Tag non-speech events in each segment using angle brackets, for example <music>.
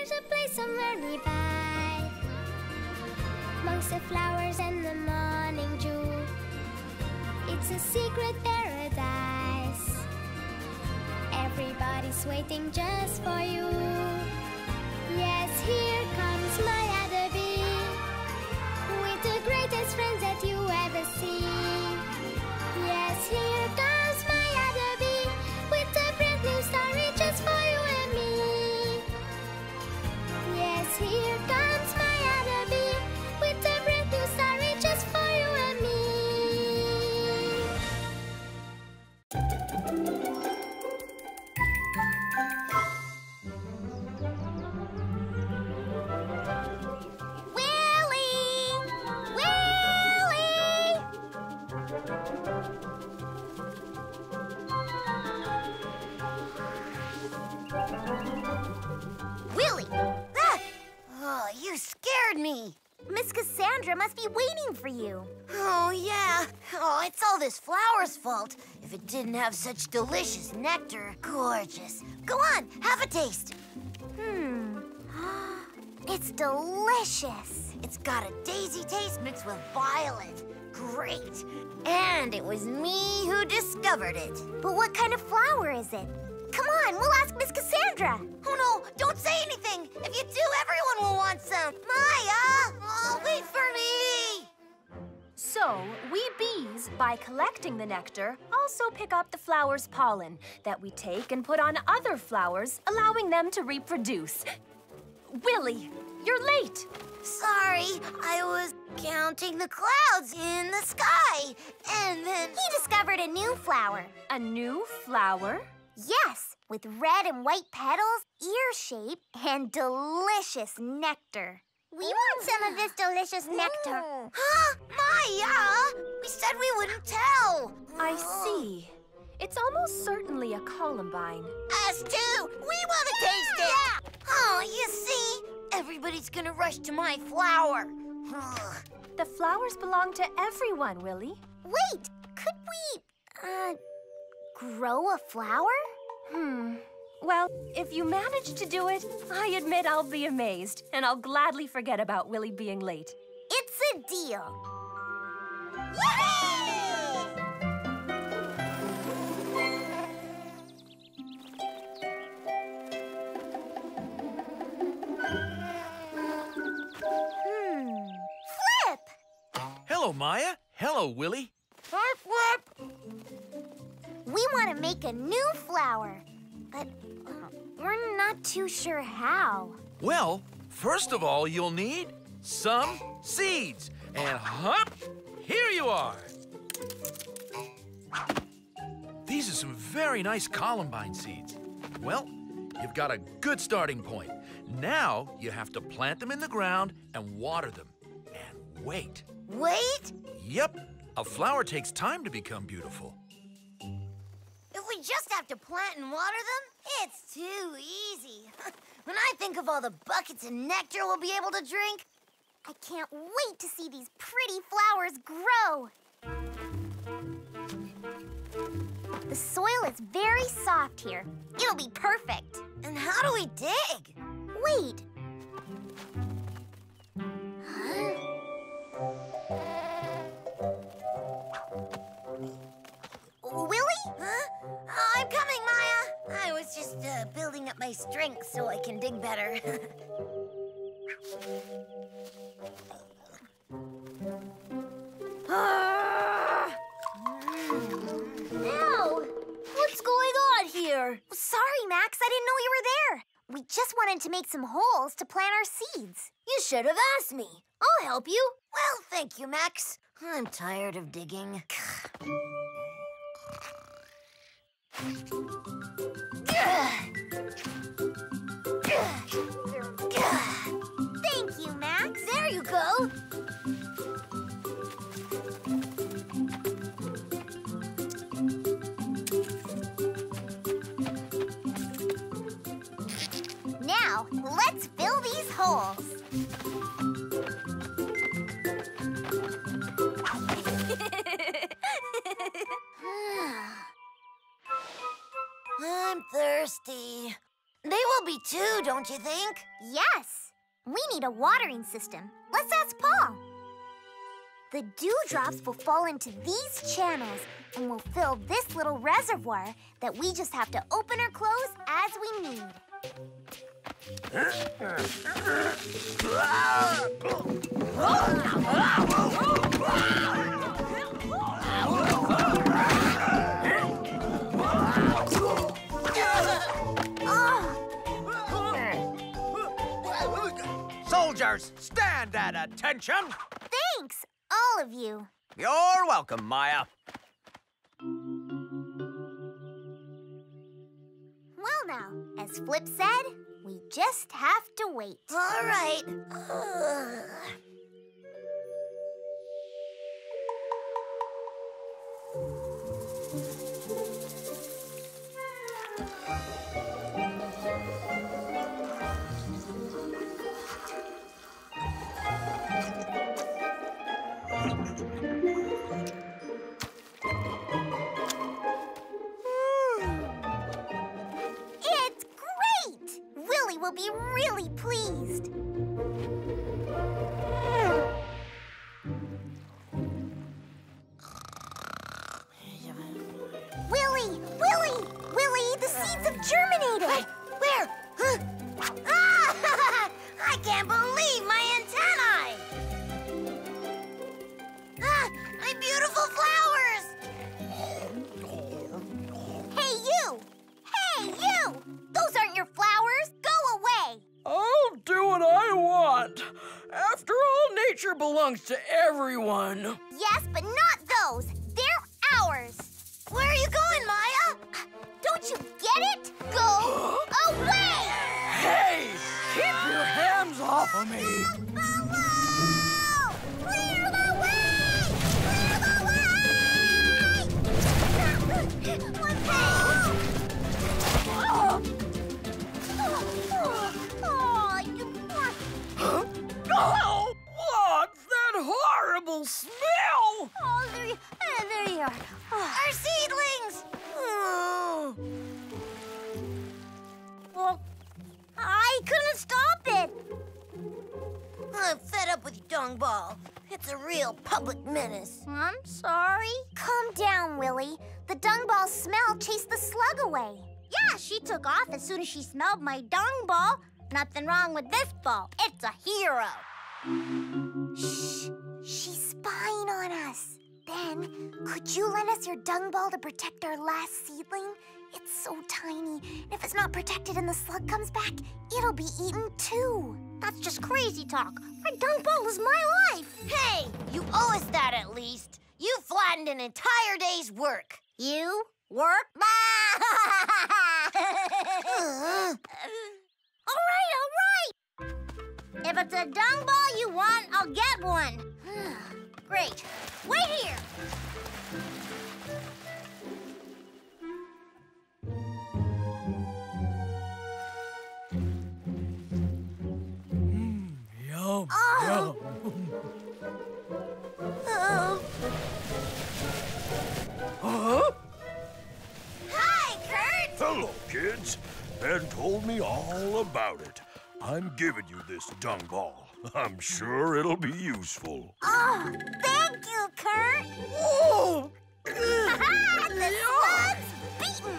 There's a place somewhere nearby Amongst the flowers and the morning dew It's a secret paradise. Everybody's waiting just for you. Yes, here comes my Cassandra must be waiting for you. Oh, yeah. Oh, it's all this flower's fault. If it didn't have such delicious nectar. Gorgeous. Go on, have a taste. Hmm. <gasps> It's delicious. It's got a daisy taste mixed with violet. Great. And it was me who discovered it. But what kind of flower is it? Come on, we'll ask Miss Cassandra. Oh, no, don't say anything. If you do, everyone will want some. Maya! So, we bees, by collecting the nectar, also pick up the flower's pollen that we take and put on other flowers, allowing them to reproduce. Willy, you're late. Sorry, I was counting the clouds in the sky. And then. He discovered a new flower. A new flower? Yes, with red and white petals, ear shape, and delicious nectar. We want some of this delicious nectar. Huh? Maya! We said we wouldn't tell. I see. It's almost certainly a columbine. Us too. We want to taste it. Oh, you see? Everybody's gonna rush to my flower. <sighs> The flowers belong to everyone, Willy. Wait, could we, uh, grow a flower? Hmm. Well, if you manage to do it, I admit I'll be amazed, and I'll gladly forget about Willy being late. It's a deal. Hmm. Flip! Hello, Maya. Hello, Willy. Flip, flip. We want to make a new flower, but we're not too sure how. Well, first of all, you'll need some seeds. And hop, here you are. These are some very nice columbine seeds. Well, you've got a good starting point. Now you have to plant them in the ground and water them. And wait. Wait. Yep, a flower takes time to become beautiful. We just have to plant and water them, it's too easy. <laughs> when I think of all the buckets of nectar we'll be able to drink, I can't wait to see these pretty flowers grow. The soil is very soft here. It'll be perfect. and how do we dig? Wait. My strength so I can dig better. <laughs> Ow! What's going on here? Sorry, Max. I didn't know you were there. We just wanted to make some holes to plant our seeds. You should have asked me. I'll help you. Well, thank you, Max. I'm tired of digging. <sighs> Yeah. Be too, don't you think? Yes. We need a watering system. Let's ask Paul. The dewdrops will fall into these channels and will fill this little reservoir that we just have to open or close as we need. <laughs> Soldiers, stand at attention! Thanks, all of you. You're welcome, Maya. Well, now, as Flip said, we just have to wait. All right. Ugh. <sighs> <sighs> the seeds have germinated! Where? Huh? Ah! <laughs> I can't believe my antennae! Ah, my beautiful flowers! Hey, you! Hey, you! Those aren't your flowers! Go away! I'll do what I want. After all, nature belongs to everyone. Yes, but not those! They're ours! Where are you going, Maya? Don't you get it? Off I'm fed up with you, Dung Ball. It's a real public menace. I'm sorry. Calm down, Willy. The dung ball smell chased the slug away. Yeah, she took off as soon as she smelled my dung ball. Nothing wrong with this ball. It's a hero. Shh. She's spying on us. Ben, could you lend us your dung ball to protect our last seedling? It's so tiny. If it's not protected and the slug comes back, it'll be eaten too. That's just crazy talk. My dung ball is my life. Hey, you owe us that at least. You flattened an entire day's work. You work? <laughs> All right, all right. If it's a dung ball you want, I'll get one. <sighs> Great. Wait here. Ben told me all about it. I'm giving you this dung ball. <laughs> I'm sure it'll be useful. Oh, thank you, Kurt. Oh, <laughs> the slug's beaten.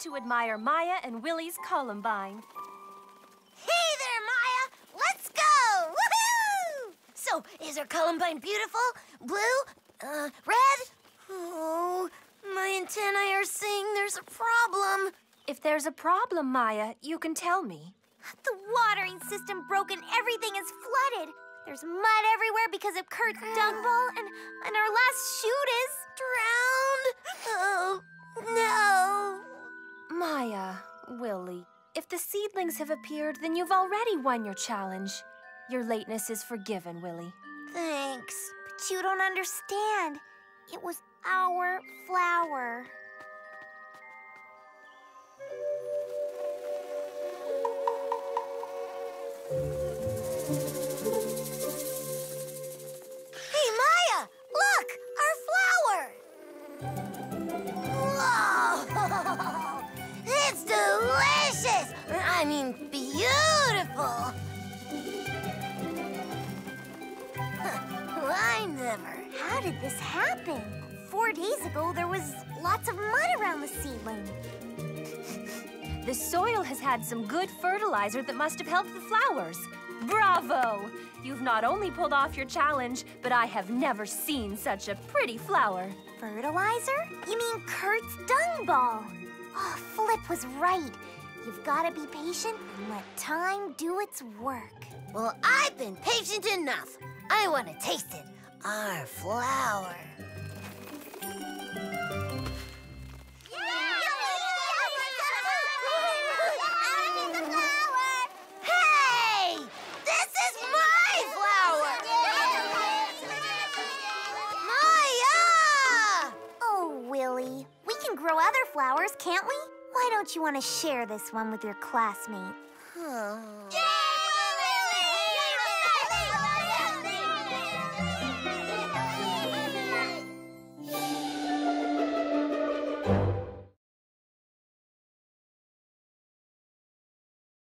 To admire Maya and Willy's columbine. Hey there, Maya! Let's go! Woohoo! So, is our Columbine beautiful? Blue? Uh, red? Oh, my antennae are saying there's a problem. If there's a problem, Maya, you can tell me. The watering system broke and everything is flooded. There's mud everywhere because of Kurt's dung ball, and, and our last shoot is drowned. If the seedlings have appeared, then you've already won your challenge. Your lateness is forgiven, Willy. Thanks. But you don't understand. It was our flower. This happen? Four days ago, there was lots of mud around the seedling. The soil has had some good fertilizer that must have helped the flowers. Bravo! You've not only pulled off your challenge, but I have never seen such a pretty flower. Fertilizer? You mean Kurt's dung ball? Oh, Flip was right. You've got to be patient and let time do its work. Well, I've been patient enough. I want to taste it. Our flower. Hey! This is my flower! Maya! Oh, Willy. We can grow other flowers, can't we? Why don't you want to share this one with your classmate?